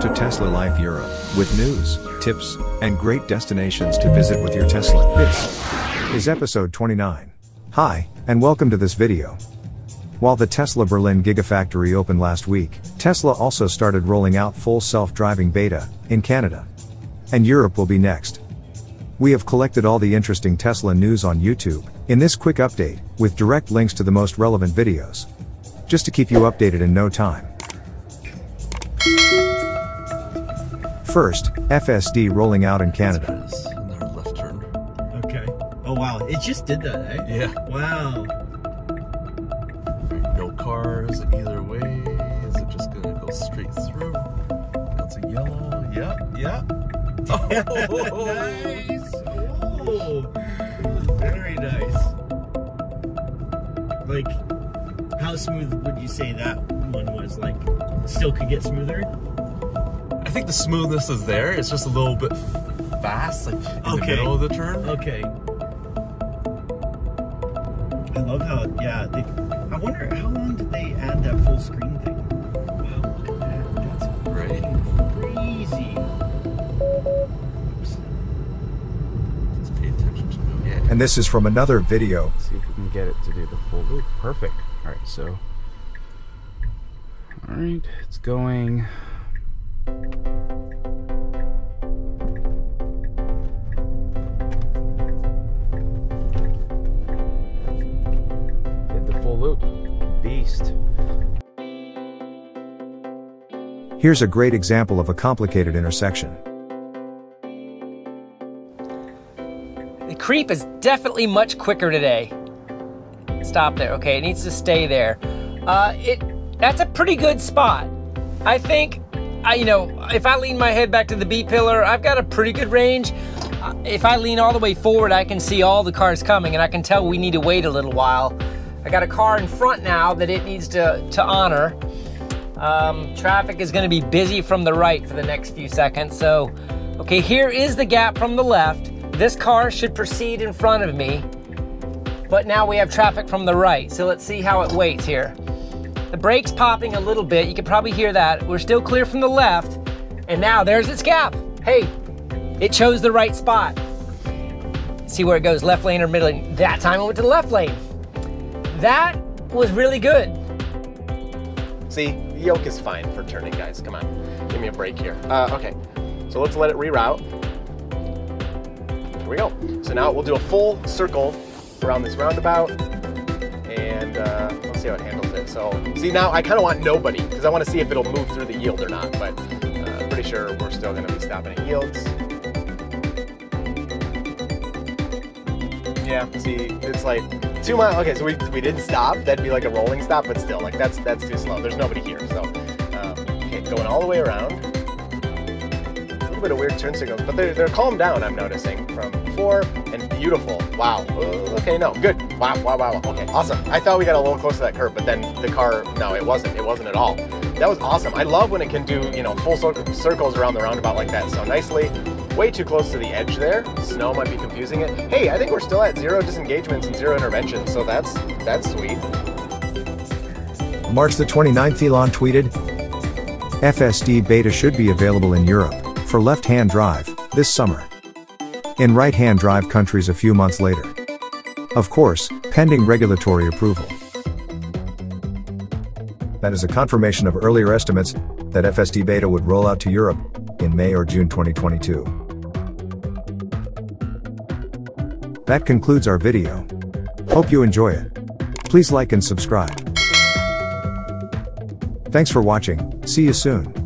to Tesla Life Europe, with news, tips, and great destinations to visit with your Tesla. This is episode 29. Hi, and welcome to this video. While the Tesla Berlin Gigafactory opened last week, Tesla also started rolling out full self-driving beta in Canada. And Europe will be next. We have collected all the interesting Tesla news on YouTube in this quick update, with direct links to the most relevant videos. Just to keep you updated in no time. First, FSD rolling out in Canada. Left turn. Okay. Oh wow, it just did that, eh? Yeah. Wow. No cars either way. Is it just gonna go straight through? That's a yellow. Yep. Yep. Oh, nice. Oh, very nice. Like, how smooth would you say that one was? Like, still could get smoother? I think the smoothness is there. It's just a little bit fast, like in the middle of the turn. Okay. I love how, yeah. They, I wonder how long did they add that full screen thing? Wow, look at that. That's Right. crazy. Oops. Just pay attention to it. Yeah. And this is from another video. see if we can get it to do the full loop. Perfect. All right, so. All right, it's going. Did the full loop. Beast. Here's a great example of a complicated intersection. The creep is definitely much quicker today. Stop there. Okay, it needs to stay there. Uh, it that's a pretty good spot. I think, I you know, if I lean my head back to the B pillar, I've got a pretty good range. Uh, if I lean all the way forward, I can see all the cars coming, and I can tell we need to wait a little while. I got a car in front now that it needs to to honor. Um, traffic is going to be busy from the right for the next few seconds. So, okay, here is the gap from the left. This car should proceed in front of me, but now we have traffic from the right. So let's see how it waits here. The brake's popping a little bit. You can probably hear that. We're still clear from the left, and now there's its gap. Hey, it chose the right spot. See where it goes, left lane or middle lane. That time it went to the left lane. That was really good. See, the yoke is fine for turning, guys. Come on, give me a break here. Uh, okay, so let's let it reroute. Here we go. So now we'll do a full circle around this roundabout, see how it handles it. So, see now I kind of want nobody because I want to see if it'll move through the yield or not. But uh, pretty sure we're still going to be stopping at yields. Yeah, see, it's like two miles. Okay, so we, we didn't stop. That'd be like a rolling stop, but still, like that's that's too slow. There's nobody here, so um, okay, going all the way around. A little bit of weird turn signals, but they're they're calmed down. I'm noticing from before and beautiful. Wow. Uh, okay, no, good. Wow, wow, wow. Okay, awesome. I thought we got a little close to that curve, but then the car, no, it wasn't. It wasn't at all. That was awesome. I love when it can do you know full circles around the roundabout like that so nicely. Way too close to the edge there. Snow might be confusing it. Hey, I think we're still at zero disengagements and zero interventions, so that's that's sweet. March the 29th, Elon tweeted FSD beta should be available in Europe for left hand drive this summer. In right hand drive countries a few months later. Of course, pending regulatory approval. That is a confirmation of earlier estimates that FSD beta would roll out to Europe in May or June 2022. That concludes our video. Hope you enjoy it. Please like and subscribe. Thanks for watching, see you soon.